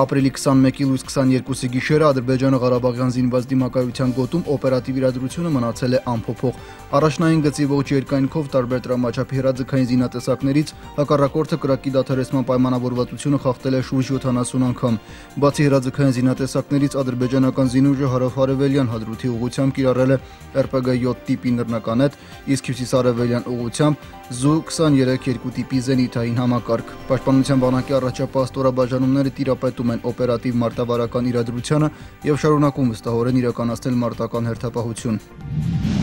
Ապրիլի 21-ի լույս 22-ի գիշերը Ադրբեջանը Ղարաբաղյան զինված դիմակայության գոտում օպերատիվ իրադրությունը մնացել է անփոփոխ։ Առաջնային գծի ողջ երկայնքով տարբեր տրամաչափի հրաձգային զինատեսակներից հակառակորդը կրակի դադարեցման պայմանավորվածությունը խախտել է շուրջ 70 անգամ։ Բացի հրաձգային զինատեսակներից ադրբեջանական զինուժը հարավ-արևելյան հադրութի ուղությամբ կիրառել է RPG-7 տիպի նռնականետ, իսկ հյուսիս-արևելյան ուղությամբ Zu-23 տիպի զենիթային համակարգ։ Պաշտպանության բանակի առաջապահ ստորաբաժանումները տիրապետում են օպերատիվ մարտավարական իրադրությանը եւ շարունակում վստահորեն իրականացնել մարտական հերթապահություն։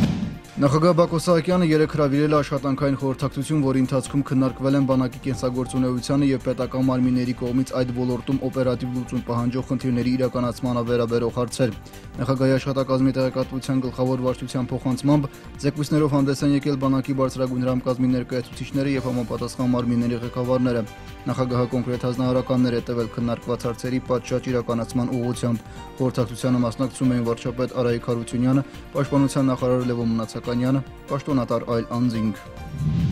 Նախագահ Բակո Սահակյանը երեք հրավիրել է աշխատանքային խորհրդակցություն, որի ընթացքում քննարկվել են բանակի կենսագործունեությանը եւ պետական մարմինների կողմից այդ ոլորտում օպերատիվ լուծում պահանջող խնդիրների իրականացմանը վերաբերող հարցեր։ Նախագահի աշխատակազմի տեղեկատվության գլխավոր վարչության փոխանցմամբ զեկույցներով հանդես են եկել բանակի բարձրագույն հրամկազմի ներկայացուցիչները եւ համապատասխան մարմինների ղեկավարները։ Նախագահը կոնկրետ հանձնարարականներ է տվել քննարկված հարցերի պատշաճ իրականացման ուղղությամբ։ Խորհրդակցությանը մասնակցում էին վարչապետ Արայիկ Հարությունյանը, պաշտպանության նախարար Լևոն Մնացակ Հակոբյանյանը, պաշտոնատար այլ անձինք։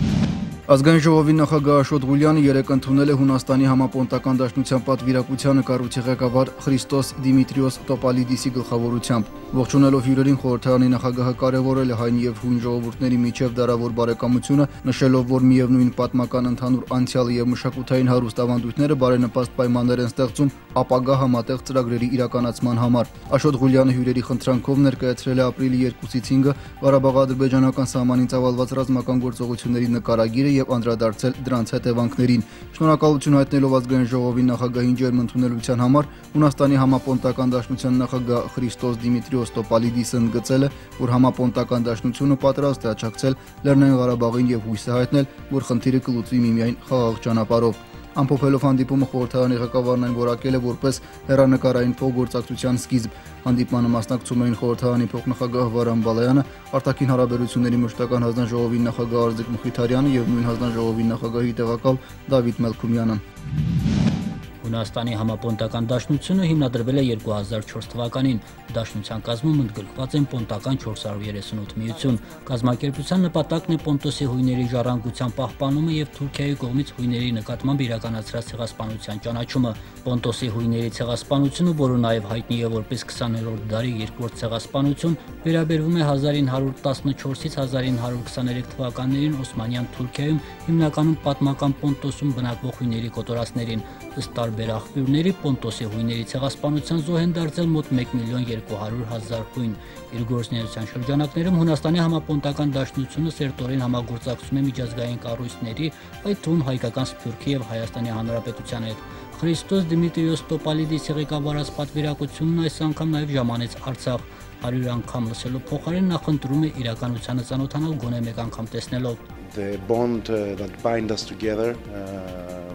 Ազգային ժողովի նախագահ Աշոտ Ղուլյանը երեկ ընդունել է Հունաստանի համապոնտական դաշնության պատվիրակությանը կառույցի ղեկավար Խրիստոս Դիմիտրիոս Տոպալիդիսի գլխավորությամբ։ Ողջունելով հյուրերին խորհրդարանի նախագահը կարևորել է հայն եւ հույն ժողովուրդների միջև դարավոր բարեկամությունը, նշելով, որ միևնույն պատմական ընդհանուր անցյալը եւ մշակութային հարուստ ավանդույթները բարենպաստ պայմաններ են ստեղծում ապագա համատեղ ծրագրերի իրականացման համար։ Աշոտ Ղուլյանը հյուրերի խնդրանքով ներկայացրել է ապրիլի 2-ից 5-ը Ղարաբաղ-ադրբեջանական սահմանից ծավալված ռազմական գործողությունների նկարագիրը եւ անդրադարձել դրանց հետևանքներին։ Շնորհակալություն հայտնելով ազգային ժողովի նախագահին ջերմ ընդունելության համար Հունաստանի համապոնտական դաշնության նախագահ Խրիստոս Դիմիտրիոս Տոպալիդիսը ընդգծել է, որ համապոնտական դաշնությունը պատրաստ է աջակցել Լեռնային Ղարաբաղին եւ հույս է հայտնել, որ խնդիրը կլուծվի միմիայն խաղաղ ճանապարհով։ Ամփոփելով հանդիպումը խորհրդարանի ղեկավարն այն որակել է որպես հերանեկարային փոխգործակցության սկիզբ։ Հանդիպմանը մասնակցում էին խորհրդարանի փոխնախագահ Վարան Բալայանը, արտաքին հարաբերությունների մշտական հանձնաժողովի նախագահ Արզիկ Մխիթարյանը եւ նույն հանձնաժողովի նախագահի տեղակալ Դավիթ Մելքումյանը։ Հունաստանի համապոնտական դաշնությունը հիմնադրվել է 2004 թվականին։ Դաշնության կազմում ընդգրկված են պոնտական 438 միություն։ Կազմակերպության նպատակն է Պոնտոսի հույների ժառանգության պահպանումը եւ Թուրքիայի կողմից հույների նկատմամբ իրականացրած ցեղասպանության ճանաչումը։ Պոնտոսի հույների ցեղասպանությունը, որը նաեւ հայտնի է որպես 20-րդ դարի երկրորդ ցեղասպանություն, վերաբերվում է 1914-ից 1923 թվականներին Օսմանյան Թուրքիայում հիմնականում պատմական Պոնտոսում բնակվող հույների կոտորածներին ըստ տարբեր աղբյուրների Պոնտոսի հույների ցեղասպանության զոհ են դարձել մոտ 1 միլիոն 200 հազար հույն։ Իր գործունեության շրջանակներում Հունաստանի համապոնտական դաշնությունը սերտորեն համագործակցում է միջազգային կառույցների, այդ թվում հայկական Սփյուռքի եւ Հայաստանի Հանրապետության հետ։ Խրիստոս Դիմիտրիոս Տոպալիդիսի ղեկավարած պատվիրակությունն այս անգամ նաև ժամանեց Արցախ 100 անգամ լսելու փոխարեն նախընտրում է իրականությանը ծանոթանալ գոնե մեկ անգամ տեսնելով the bond uh, that bind us together uh,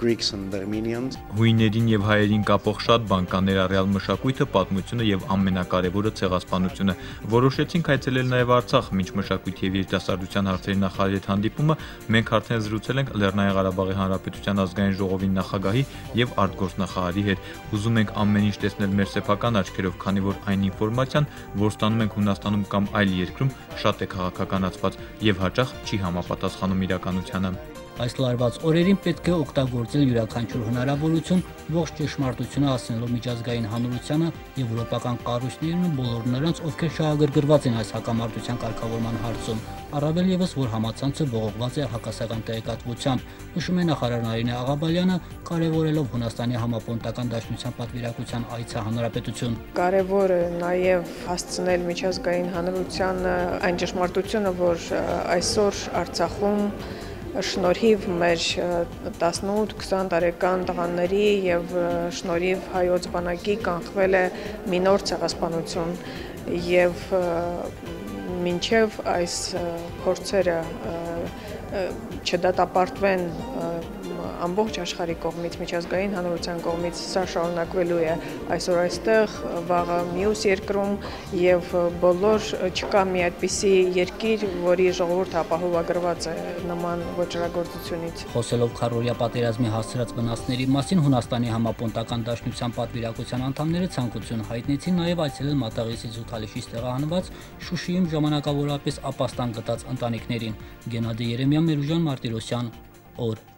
Greeks and Armenians։ Հույներին եւ հայերին կապող շատ բան կա ներառյալ մշակույթը, պատմությունը եւ ամենակարևորը ցեղասպանությունը։ Որոշեցինք այցելել նաեւ Արցախ, ոչ մշակույթի եւ երիտասարդության հարցերի նախարարի հետ հանդիպումը մենք արդեն զրուցել ենք Լեռնային Ղարաբաղի Հանրապետության ազգային ժողովի նախագահի եւ արտգործնախարարի հետ։ Ուզում ենք ամեն ինչ տեսնել մեր սեփական աչքերով, քանի որ այն ինֆորմացիան, որ ստանում ենք Հունաստանում կամ այլ երկրում, շատ է քաղաքականացված եւ հաճախ չի համապատասխանում իրականությանը։ Այս լարված օրերին պետք է օգտագործել յուրաքանչյուր հնարավորություն ողջ ճշմարտությունը հասնելով միջազգային հանրությանը, եվրոպական կառույցներին ու բոլոր նրանց, ովքեր շահագրգռված են այս հակամարտության կարգավորման հարցում, առավել եւս որ համացանցը ողողված է հակասական տեղեկատվությամբ, նշում է նախարար Նարինե Աղաբալյանը, կարևորելով Հունաստանի համապոնտական դաշնության պատվիրակության այցը հանրապետություն։ Կարևոր է նաեւ հասցնել միջազգային հանրությանը այն ճշմարտությունը, որ այսօր Արցախում շնորհիվ մեր 18-20 տարեկան տղաների եւ շնորհիվ հայոց բանակի կանխվել է մի նոր ցեղասպանություն եւ մինչև այս փորձերը չդատապարտվեն ամբողջ աշխարհի կողմից, միջազգային հանրության կողմից սա շարունակվելու է այսօր այստեղ, վաղը մյուս երկրում եւ բոլոր չկա մի այդպիսի երկիր, որի ժողովուրդը ապահովագրված է նման ոչրագործությունից։ Խոսելով Խարորիա պատերազմի հասցրած վնասների մասին Հունաստանի համապոնտական դաշնության պատվիրակության անդամները ցանկություն հայտնեցին նաեւ այցելել Մատաղիսի Զութալիշից տեղահանված Շուշիում ժամանակավորապես ապաստան գտած ընտանիքներին։ Գենադի Երեմյան, Մերուժան Մարտիրոսյան, օր